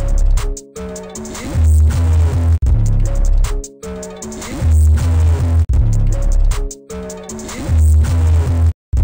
you